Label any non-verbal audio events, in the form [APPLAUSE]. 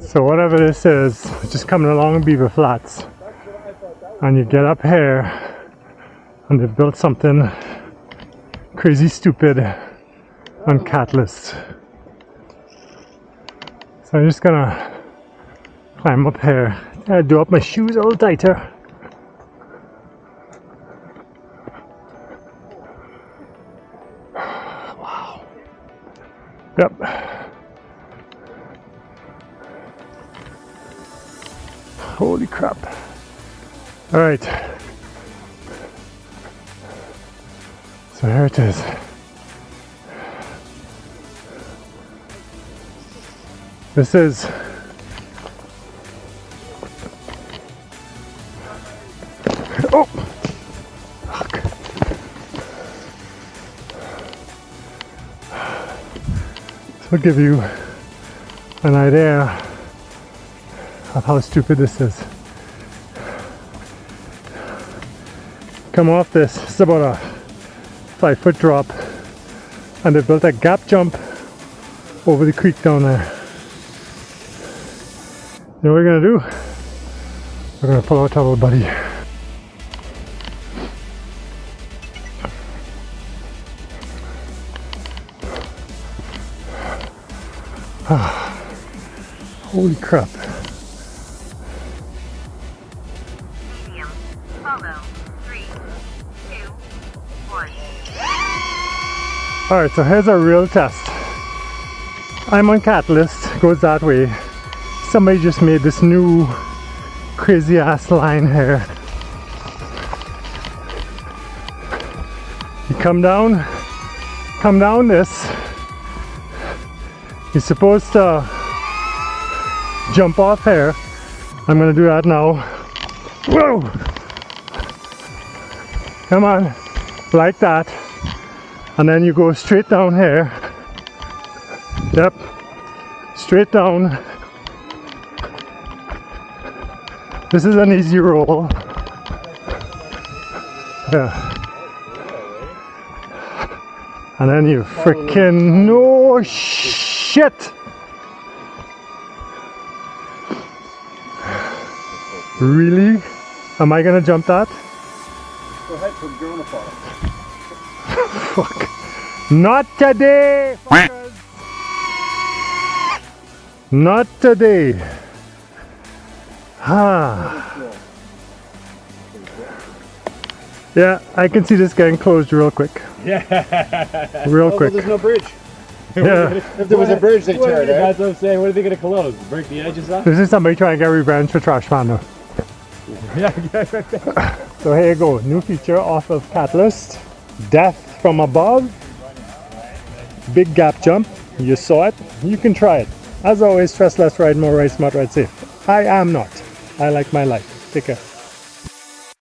So whatever this is, just coming along Beaver Flats. And you get up here and they've built something crazy stupid on Catalyst. So I'm just gonna climb up here. I do up my shoes a little tighter. Wow. Yep. Holy crap. All right. So here it is. This is Oh! Fuck. This will give you an idea of how stupid this is. Come off this, it's about a five foot drop, and they built a gap jump over the creek down there. You know what we're gonna do? We're gonna pull out our little buddy. Ah, holy crap. One. Alright, so here's a real test. I'm on Catalyst, goes that way. Somebody just made this new crazy ass line here. You come down, come down this. You're supposed to jump off here. I'm gonna do that now. Whoa! Come on, like that and then you go straight down here. Yep, straight down. This is an easy roll. Yeah. And then you freaking no shit. Really? Am I gonna jump that? Go ahead, put drone apart. Fuck. Not today, fuckers. Not today. Ah. Yeah, I can see this getting closed real quick. Yeah. Real Oh, well, quick. there's no bridge. Yeah. [LAUGHS] If there was a bridge, they'd tear it out. That's what I'm saying. What are they going to close? Break the edges off? This is somebody trying to get revenge for Trash Panda. yeah, yeah. [LAUGHS] So here you go, new feature off of Catalyst. Death from above. Big gap jump. You saw it. You can try it. As always, stress less, ride more, ride smart, ride safe. I am not. I like my life. Take care.